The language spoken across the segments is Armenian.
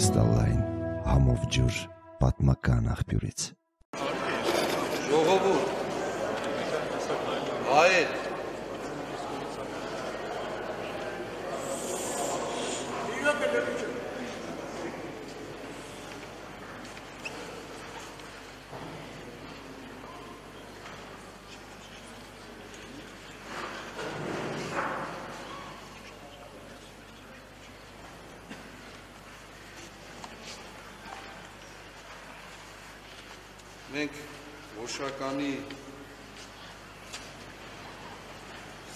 կրիստալային համով ջուր պատմական աղբյուրից։ Ժողովուրդ, հայեր, մենք Օշականի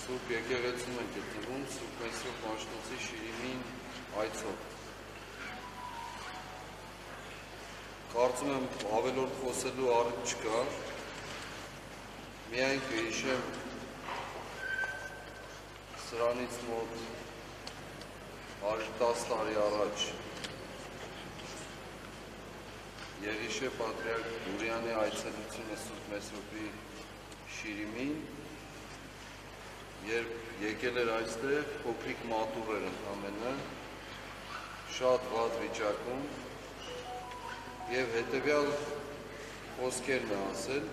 Սուրբ եկեղեցում ենք գտնվում Սուրբ Մեսրոպ Պաշտոցի Շիրիմին այցով։ Կարծում եմ ավելորդ խոսելու առիթ չկա։ Միայն կհիշեմ սրանից մոտ 110 տարի առաջ Եղիշե Պատրիարք Գուրյանի այցելությունը Սուրբ Մեսրոպի Շիրիմին, երբ եկել էր այստեղ, փոքրիկ մատուռ էր ընդամենը, շատ վատ վիճակում, եւ հետեւյալ խոսքերն է ասել,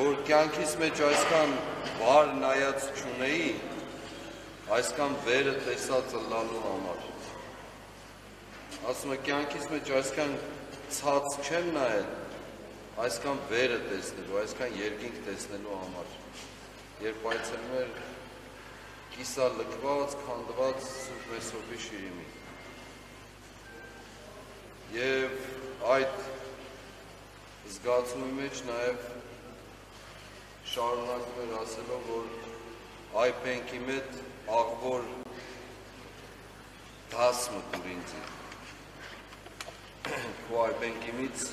որ կյանքիս մեջ այսքան բար նայած չունեի, այսքան վերը տեսած լալու համար ասում է կյանքիս մեջ այսքան ցած չեմ նայել, այսքան վերը տեսնելու, այսքան երկինք տեսնելու համար։ Երբ այցելում էր կիսա լքված, քանդված Սուրբ Մեսրոպի շիրիմի։ Եվ այդ զգացումի մեջ նաև շարունակում էր ասելով, որ այ պենքի մետ աղվոր դաս մտուր ինձ քո այբենքիմից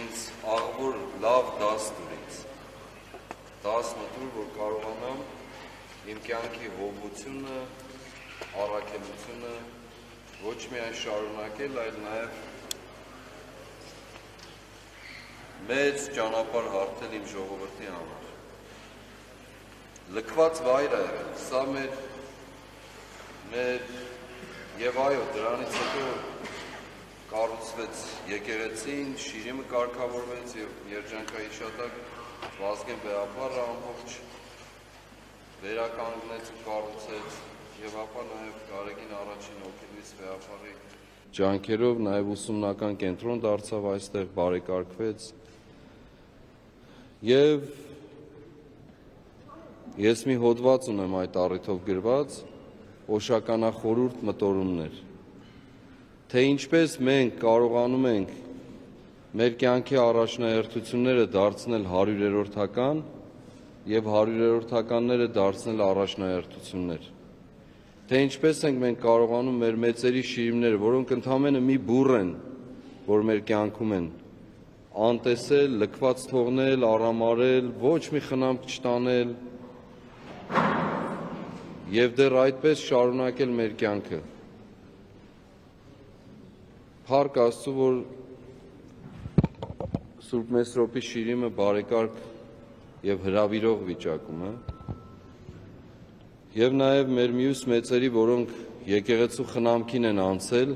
ինձ աղբոր լավ դաս տուրից։ Դաս մտուր, որ կարողանամ իմ կյանքի հովությունը, առաքելությունը ոչ միայն շարունակել, այլ նաև մեծ ճանապարհ հարթել իմ ժողովրդի համար։ Լքված վայր է, սա մեր մեր եւ այո, դրանից հետո կառուցվեց եկեղեցին, շիրիմը կարգավորվեց եւ երջանկայի շատակ Վազգեն Բեապարը ամբողջ վերականգնեց ու կառուցեց եւ ապա նաեւ Գարեգին առաջին օկելիս Բեապարի ջանքերով նաեւ ուսումնական կենտրոն դարձավ այստեղ բարեկարգվեց եւ ես մի հոդված ունեմ այդ առիթով գրված օշականախորուրդ մտորումներ թե ինչպես մենք կարողանում ենք մեր կյանքի առաջնահերթությունները դարձնել հարյուրերորդական եւ հարյուրերորդականները դարձնել առաջնահերթություններ թե ինչպես ենք մենք կարողանում մեր մեծերի շիրիմները, որոնք ընդամենը մի բուռ են, որ մեր կյանքում են, անտեսել, լքված թողնել, առամարել, ոչ մի խնամք չտանել եւ դեռ այդպես շարունակել մեր կյանքը Փառք Աստծո, որ Սուրբ Մեսրոպի շիրիմը բարեկարգ եւ հրավիրող վիճակում է։ Եվ նաեւ մեր մյուս մեծերի, որոնք եկեղեցու խնամքին են անցել,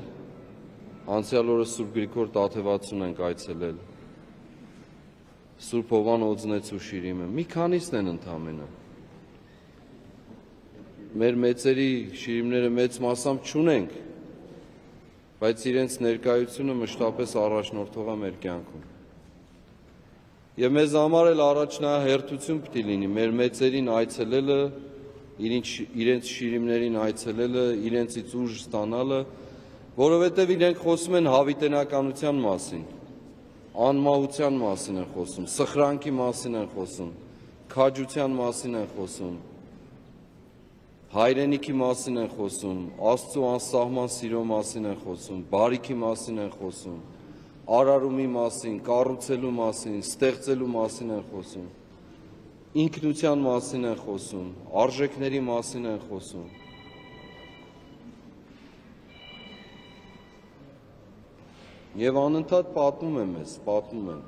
անցյալ օրը Սուրբ Գրիգոր Տաթևացուն ենք այցելել։ Սուրբ Հովան Օձնեցու շիրիմը։ Մի քանիսն են ընդամենը։ Մեր մեծերի շիրիմները մեծ մասամբ չունենք, բայց իրենց ներկայությունը մշտապես առաջնորդող է մեր կյանքում։ Եվ մեզ համար էլ առաջնահերթություն պիտի լինի մեր մեծերին այցելելը, իրենց իրենց շիրիմներին այցելելը, իրենցից ուժ ստանալը, որովհետև իրենք խոսում են հավիտենականության մասին, անմահության մասին են խոսում, սխրանքի մասին են խոսում, քաջության մասին են խոսում, հայրենիքի մասին են խոսում, Աստծո անսահման սիրո մասին են խոսում, բարիքի մասին են խոսում, արարումի մասին, կառուցելու մասին, ստեղծելու մասին են խոսում, ինքնության մասին են խոսում, արժեքների մասին են խոսում։ Եվ անընդհատ պատմում եմ ես, պատմում են։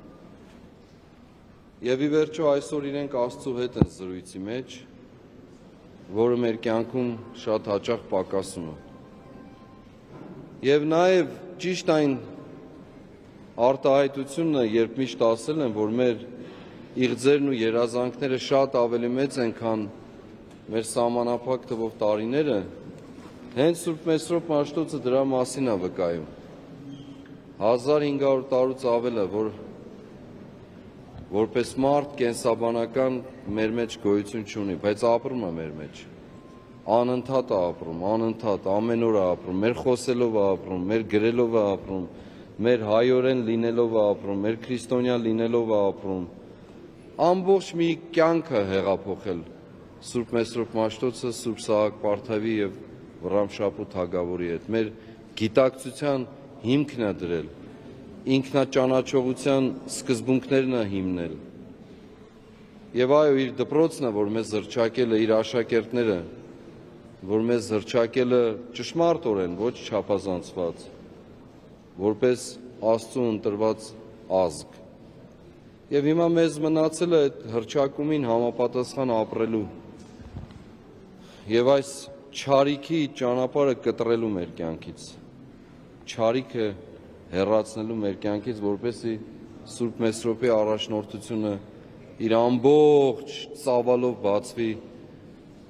Եվ ի վերջո այսօր իրենք Աստծո հետ են զրույցի մեջ, որը մեր կյանքում շատ հաճախ պակասում է։ Եվ նաև ճիշտ այն արտահայտությունն է, երբ միշտ ասել են, որ մեր իղձերն ու երազանքները շատ ավելի մեծ են, քան մեր սահմանափակ թվով տարիները, հենց Սուրբ Մեսրոպ Մաշտոցը դրա մասին է վկայում։ 1500 տարուց ավել է, որ որպես մարդ կենսաբանական մեր մեջ գոյություն չունի, բայց ապրում է մեր մեջ։ Անընդհատ է ապրում, անընդհատ ամեն օր է ապրում, մեր խոսելով է ապրում, մեր գրելով է ապրում, մեր հայորեն լինելով է ապրում, մեր քրիստոնյա լինելով է ապրում։ Ամբողջ մի կյանքը հեղափոխել Սուրբ Մեսրոպ Մաշտոցը, Սուրբ Սահակ Պարթավի եւ Վռամ Շապուտ Հագավորի հետ։ Մեր գիտակցության հիմքն է դրել ինքնաճանաչողության սկզբունքներն է հիմնել։ Եվ այո, իր դպրոցն է, որ մեզ զրճակել է իր աշակերտները, որ մեզ զրճակել է ճշմարտորեն, ոչ չափազանցված, որպես Աստծո ընտրված ազգ։ Եվ հիմա մեզ մնացել է այդ հրճակումին համապատասխան ապրելու եւ այս ճարիքի ճանապարհը կտրելու մեր կյանքից։ Ճարիքը հեռացնելու մեր կյանքից, որպեսի Սուրբ Մեսրոպի առաջնորդությունը իր ամբողջ ծավալով բացվի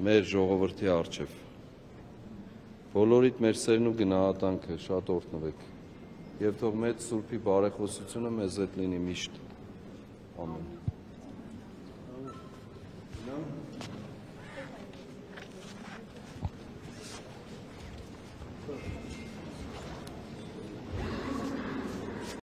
մեր ժողովրդի առջև։ Բոլորիդ մեր սերն ու գնահատանքը շատ օրհնվեք։ Եվ թող մեծ Սուրբի բարեխոսությունը մեզ հետ լինի միշտ։ Ամեն։